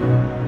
Thank you.